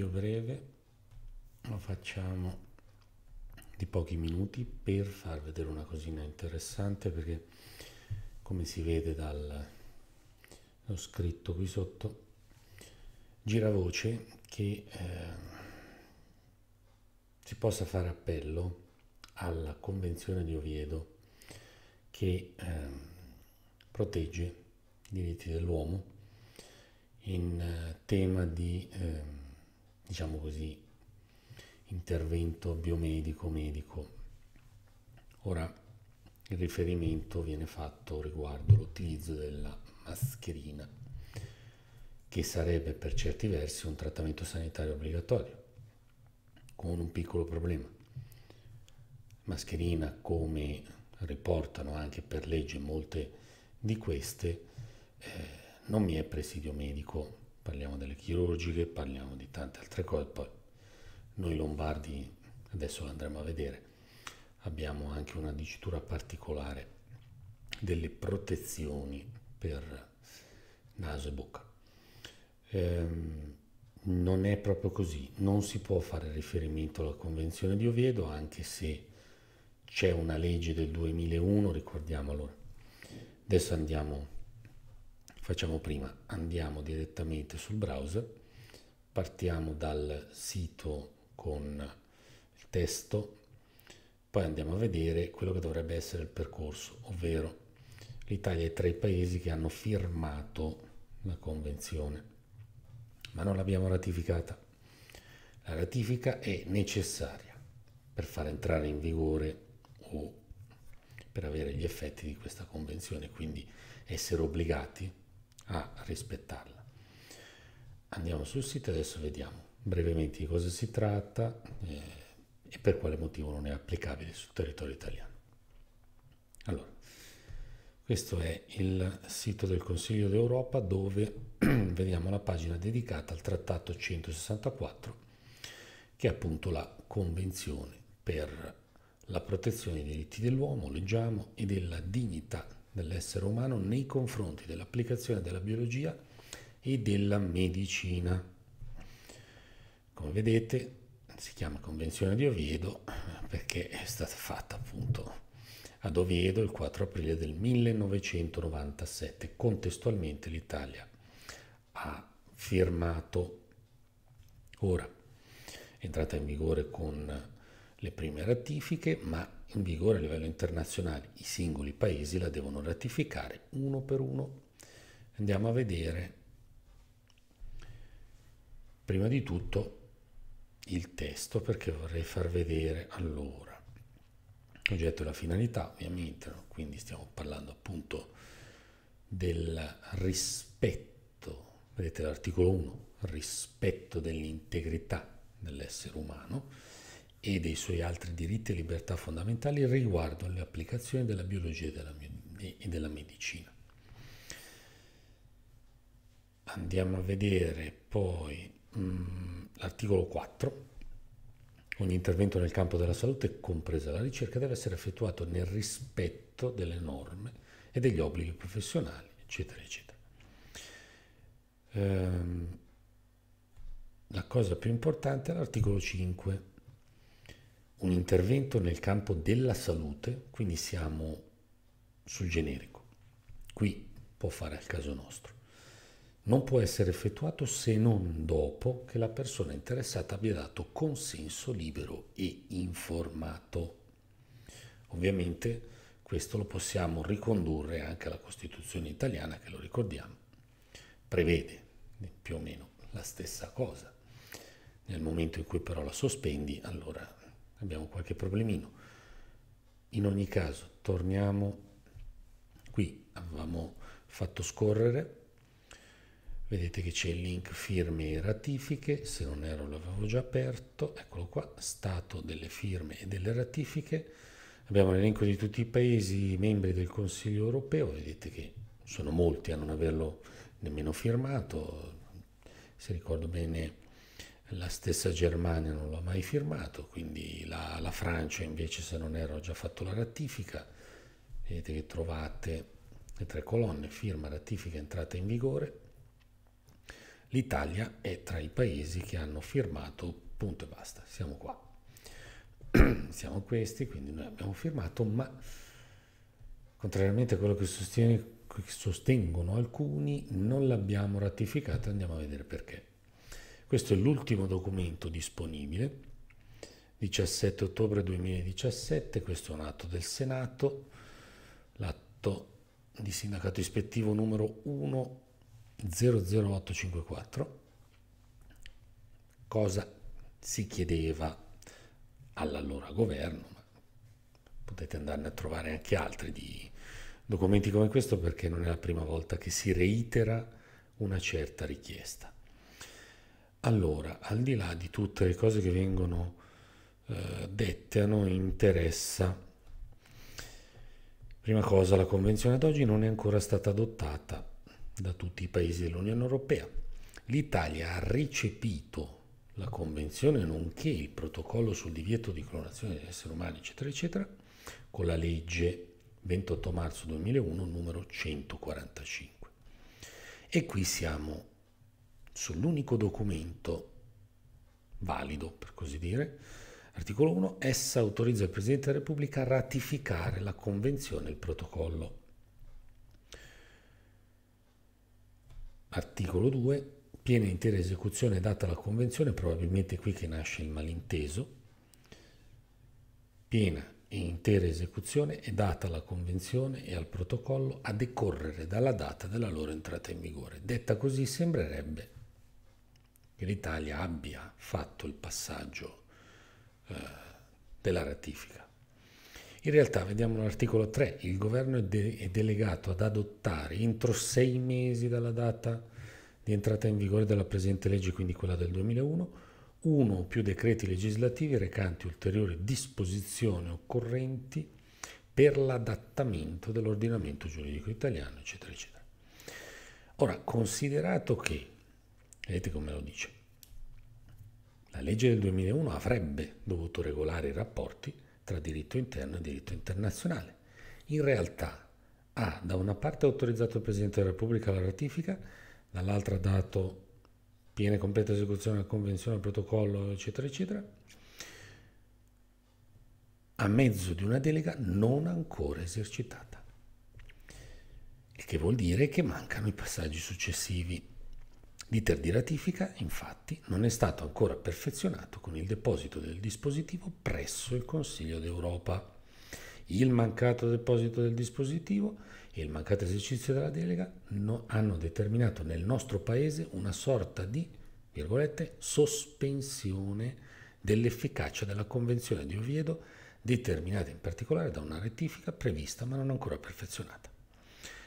video breve, lo facciamo di pochi minuti per far vedere una cosina interessante perché come si vede dal scritto qui sotto gira voce che eh, si possa fare appello alla Convenzione di Oviedo che eh, protegge i diritti dell'uomo in eh, tema di, eh, diciamo così, intervento biomedico, medico. Ora il riferimento viene fatto riguardo l'utilizzo della mascherina, che sarebbe per certi versi un trattamento sanitario obbligatorio, con un piccolo problema. Mascherina, come riportano anche per legge molte di queste, eh, non mi è presidio medico, parliamo delle chirurgiche, parliamo di tante altre cose, poi noi lombardi, adesso lo andremo a vedere, abbiamo anche una dicitura particolare delle protezioni per naso e bocca. Ehm, non è proprio così, non si può fare riferimento alla Convenzione di Oviedo, anche se c'è una legge del 2001, ricordiamolo. Adesso andiamo Facciamo prima, andiamo direttamente sul browser, partiamo dal sito con il testo, poi andiamo a vedere quello che dovrebbe essere il percorso, ovvero l'Italia è tra i paesi che hanno firmato la convenzione, ma non l'abbiamo ratificata. La ratifica è necessaria per far entrare in vigore o per avere gli effetti di questa convenzione, quindi essere obbligati a rispettarla. Andiamo sul sito e adesso vediamo brevemente di cosa si tratta eh, e per quale motivo non è applicabile sul territorio italiano. Allora, questo è il sito del Consiglio d'Europa dove vediamo la pagina dedicata al Trattato 164 che è appunto la Convenzione per la protezione dei diritti dell'uomo, leggiamo, e della dignità dell'essere umano nei confronti dell'applicazione della biologia e della medicina. Come vedete si chiama Convenzione di Oviedo perché è stata fatta appunto ad Oviedo il 4 aprile del 1997. Contestualmente l'Italia ha firmato ora, è entrata in vigore con le prime ratifiche, ma in vigore a livello internazionale. I singoli paesi la devono ratificare uno per uno. Andiamo a vedere prima di tutto il testo perché vorrei far vedere allora l'oggetto e la finalità ovviamente no? quindi stiamo parlando appunto del rispetto vedete l'articolo 1 rispetto dell'integrità dell'essere umano e dei suoi altri diritti e libertà fondamentali riguardo alle applicazioni della biologia e della, e della medicina. Andiamo a vedere poi mh, l'articolo 4. Ogni intervento nel campo della salute, compresa la ricerca, deve essere effettuato nel rispetto delle norme e degli obblighi professionali, eccetera, eccetera. Ehm, la cosa più importante è l'articolo 5 un intervento nel campo della salute, quindi siamo sul generico. Qui può fare al caso nostro. Non può essere effettuato se non dopo che la persona interessata abbia dato consenso libero e informato. Ovviamente questo lo possiamo ricondurre anche alla Costituzione italiana, che lo ricordiamo, prevede più o meno la stessa cosa. Nel momento in cui però la sospendi, allora abbiamo qualche problemino. In ogni caso, torniamo qui, avevamo fatto scorrere, vedete che c'è il link firme e ratifiche, se non ero l'avevo già aperto, eccolo qua, stato delle firme e delle ratifiche, abbiamo l'elenco di tutti i paesi membri del Consiglio europeo, vedete che sono molti a non averlo nemmeno firmato, se ricordo bene la stessa Germania non l'ha mai firmato, quindi la, la, Francia invece se non ero già fatto la ratifica, vedete che trovate le tre colonne, firma, ratifica, entrata in vigore. L'Italia è tra i paesi che hanno firmato, punto e basta, siamo qua. siamo questi, quindi noi abbiamo firmato, ma contrariamente a quello che, sostiene, che sostengono alcuni, non l'abbiamo ratificata, andiamo a vedere perché. Questo è l'ultimo documento disponibile, 17 ottobre 2017, questo è un atto del Senato, l'atto di sindacato ispettivo numero 100854. Cosa si chiedeva all'allora governo? Ma potete andarne a trovare anche altri di documenti come questo perché non è la prima volta che si reitera una certa richiesta. Allora, al di là di tutte le cose che vengono eh, dette, a noi interessa, prima cosa, la Convenzione ad oggi non è ancora stata adottata da tutti i paesi dell'Unione Europea. L'Italia ha recepito la Convenzione nonché il protocollo sul divieto di clonazione degli esseri umani, eccetera, eccetera, con la legge 28 marzo 2001 numero 145. E qui siamo sull'unico documento valido, per così dire, articolo 1, essa autorizza il Presidente della Repubblica a ratificare la Convenzione e il protocollo. Articolo 2, piena e intera esecuzione data la Convenzione, probabilmente qui che nasce il malinteso, piena e intera esecuzione è data alla Convenzione e al protocollo a decorrere dalla data della loro entrata in vigore. Detta così sembrerebbe che l'Italia abbia fatto il passaggio eh, della ratifica. In realtà, vediamo l'articolo 3, il governo è, de- è delegato ad adottare entro sei mesi dalla data di entrata in vigore della presente legge, quindi quella del 2001, uno o più decreti legislativi recanti ulteriori disposizioni occorrenti per l'adattamento dell'ordinamento giuridico italiano, eccetera, eccetera. Ora, considerato che Vedete come lo dice. La legge del 2001 avrebbe dovuto regolare i rapporti tra diritto interno e diritto internazionale. In realtà ha da una parte autorizzato il Presidente della Repubblica alla ratifica, dall'altra ha dato piena e completa esecuzione alla Convenzione, al protocollo, eccetera, eccetera, a mezzo di una delega non ancora esercitata. Il che vuol dire che mancano i passaggi successivi. L'iter di ratifica, infatti, non è stato ancora perfezionato con il deposito del dispositivo presso il Consiglio d'Europa. Il mancato deposito del dispositivo e il mancato esercizio della delega no, hanno determinato nel nostro Paese una sorta di, virgolette, sospensione dell'efficacia della Convenzione di Oviedo, determinata in particolare da una rettifica prevista ma non ancora perfezionata.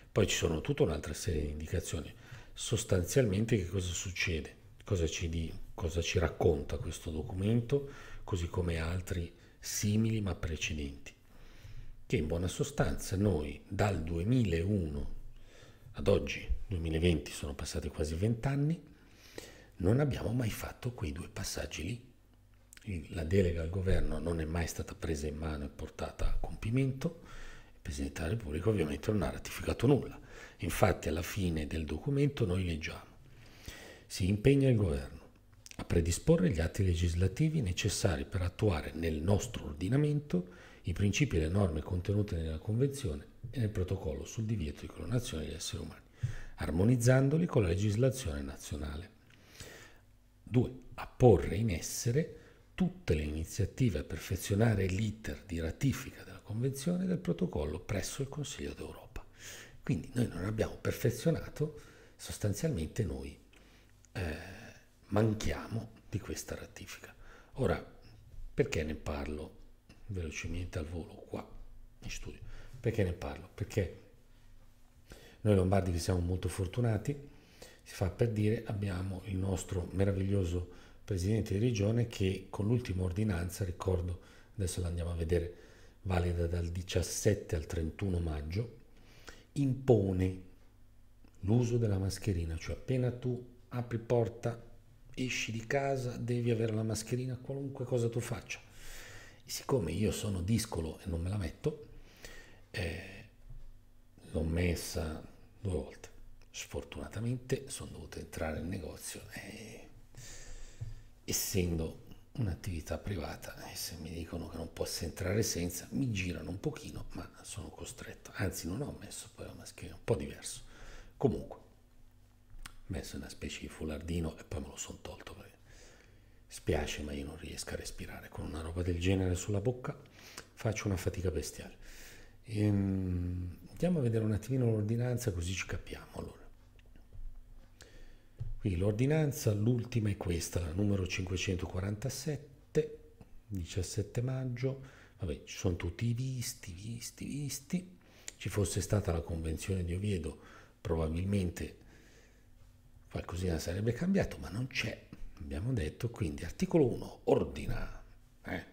Poi ci sono tutta un'altra serie di indicazioni sostanzialmente che cosa succede, cosa ci, di, cosa ci racconta questo documento, così come altri simili ma precedenti. Che in buona sostanza noi dal 2001 ad oggi, 2020, sono passati quasi vent'anni, non abbiamo mai fatto quei due passaggi lì. La delega al governo non è mai stata presa in mano e portata a compimento, il Presidente della Repubblica ovviamente non ha ratificato nulla. Infatti alla fine del documento noi leggiamo si impegna il governo a predisporre gli atti legislativi necessari per attuare nel nostro ordinamento i principi e le norme contenute nella Convenzione e nel protocollo sul divieto di clonazione degli esseri umani, armonizzandoli con la legislazione nazionale. 2. A porre in essere tutte le iniziative a perfezionare l'iter di ratifica della Convenzione e del protocollo presso il Consiglio d'Europa. Quindi noi non abbiamo perfezionato, sostanzialmente noi eh, manchiamo di questa ratifica. Ora, perché ne parlo velocemente al volo qua in studio? Perché ne parlo? Perché noi lombardi che siamo molto fortunati, si fa per dire, abbiamo il nostro meraviglioso presidente di regione che con l'ultima ordinanza, ricordo, adesso la andiamo a vedere, valida dal 17 al 31 maggio, impone l'uso della mascherina, cioè appena tu apri porta, esci di casa, devi avere la mascherina qualunque cosa tu faccia. E siccome io sono discolo e non me la metto, eh, l'ho messa due volte. Sfortunatamente sono dovuto entrare nel negozio e essendo un'attività privata e se mi dicono che non posso entrare senza mi girano un pochino ma sono costretto. Anzi non ho messo poi la mascherina un po' diverso. Comunque ho messo una specie di fulardino e poi me lo sono tolto perché spiace ma io non riesco a respirare. Con una roba del genere sulla bocca faccio una fatica bestiale. Ehm, andiamo a vedere un attimino l'ordinanza così ci capiamo allora Qui l'ordinanza, l'ultima è questa, la numero 547, 17 maggio, vabbè ci sono tutti i visti, visti, visti, ci fosse stata la convenzione di Oviedo probabilmente qualcosina sarebbe cambiato, ma non c'è, abbiamo detto, quindi articolo 1, ordina, eh?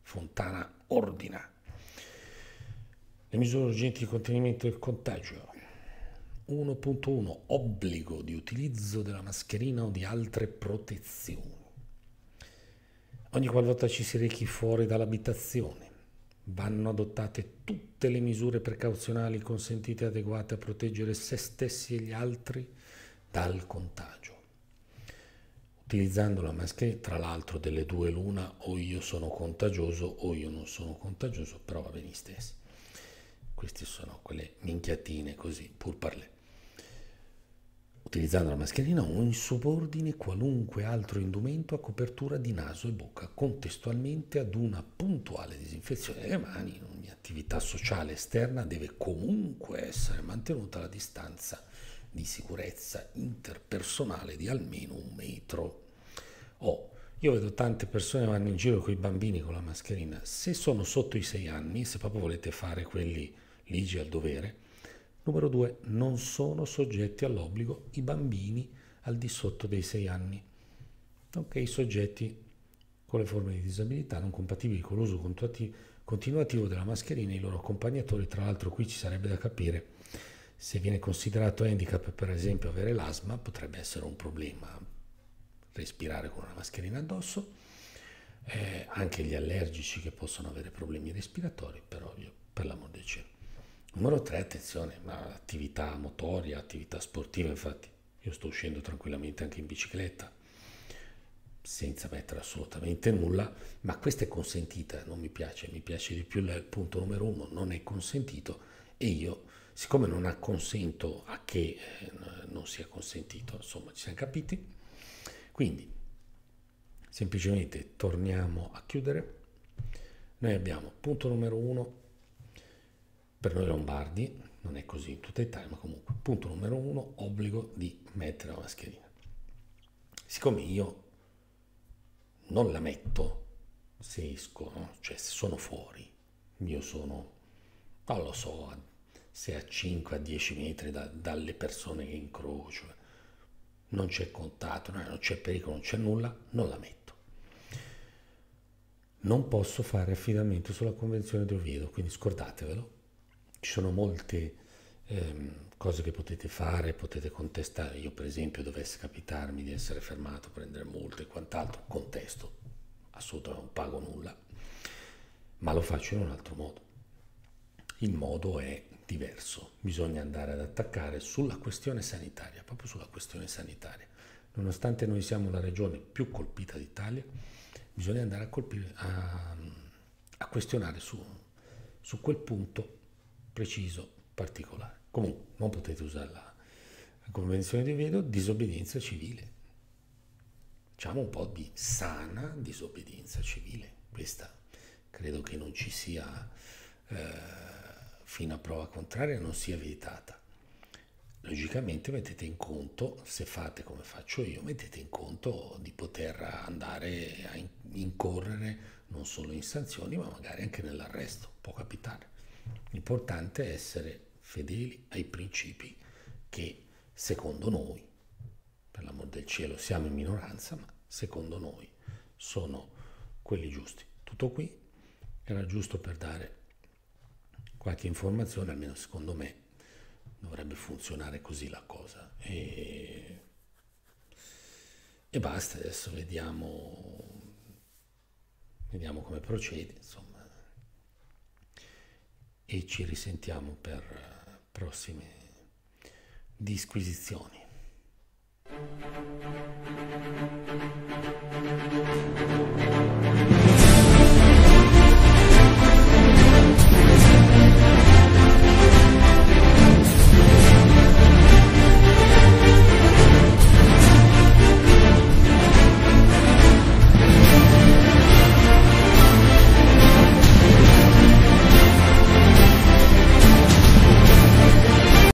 Fontana ordina. Le misure urgenti di contenimento del contagio 1.1 obbligo di utilizzo della mascherina o di altre protezioni. Ogni qualvolta ci si rechi fuori dall'abitazione, vanno adottate tutte le misure precauzionali consentite e adeguate a proteggere se stessi e gli altri dal contagio. Utilizzando la mascherina, tra l'altro delle due l'una, o io sono contagioso o io non sono contagioso, però va bene stessi. Queste sono quelle minchiatine così, pur parlè utilizzando la mascherina o in subordine qualunque altro indumento a copertura di naso e bocca, contestualmente ad una puntuale disinfezione delle mani. In ogni attività sociale esterna deve comunque essere mantenuta la distanza di sicurezza interpersonale di almeno un metro. Oh, io vedo tante persone che vanno in giro con i bambini con la mascherina. Se sono sotto i sei anni, se proprio volete fare quelli ligi al dovere, Numero due, non sono soggetti all'obbligo i bambini al di sotto dei 6 anni, nonché i soggetti con le forme di disabilità non compatibili con l'uso continuativo della mascherina e i loro accompagnatori. Tra l'altro qui ci sarebbe da capire se viene considerato handicap per esempio avere l'asma, potrebbe essere un problema respirare con una mascherina addosso, eh, anche gli allergici che possono avere problemi respiratori, per ovvio, per l'amor del cielo. Numero 3, attenzione, attività motoria, attività sportiva, infatti. Io sto uscendo tranquillamente anche in bicicletta senza mettere assolutamente nulla, ma questa è consentita, non mi piace, mi piace di più il punto numero uno, non è consentito e io, siccome non acconsento a che eh, non sia consentito, insomma ci siamo capiti, quindi semplicemente torniamo a chiudere, noi abbiamo punto numero uno, per noi lombardi, non è così in tutta Italia, ma comunque, punto numero uno, obbligo di mettere la mascherina. Siccome io non la metto se esco, no? cioè se sono fuori, io sono, non lo so, se a 5 a 10 metri da, dalle persone che incrocio, non c'è contatto, non c'è pericolo, non c'è nulla, non la metto. Non posso fare affidamento sulla Convenzione di Oviedo, quindi scordatevelo, ci sono molte ehm, cose che potete fare, potete contestare. Io per esempio dovesse capitarmi di essere fermato, prendere multe e quant'altro, contesto, assolutamente non pago nulla, ma lo faccio in un altro modo. Il modo è diverso, bisogna andare ad attaccare sulla questione sanitaria, proprio sulla questione sanitaria. Nonostante noi siamo la regione più colpita d'Italia, bisogna andare a, colpire, a, a questionare su, su quel punto preciso, particolare. Comunque non potete usare la, Convenzione di Oviedo, disobbedienza civile. Facciamo un po' di sana disobbedienza civile. Questa credo che non ci sia, eh, fino a prova contraria, non sia vietata. Logicamente mettete in conto, se fate come faccio io, mettete in conto di poter andare a incorrere non solo in sanzioni, ma magari anche nell'arresto. Può capitare. L'importante è essere fedeli ai principi che secondo noi, per l'amor del cielo, siamo in minoranza, ma secondo noi sono quelli giusti. Tutto qui era giusto per dare qualche informazione, almeno secondo me dovrebbe funzionare così la cosa. E, e basta, adesso vediamo, vediamo come procede. Insomma e ci risentiamo per eh, prossime disquisizioni.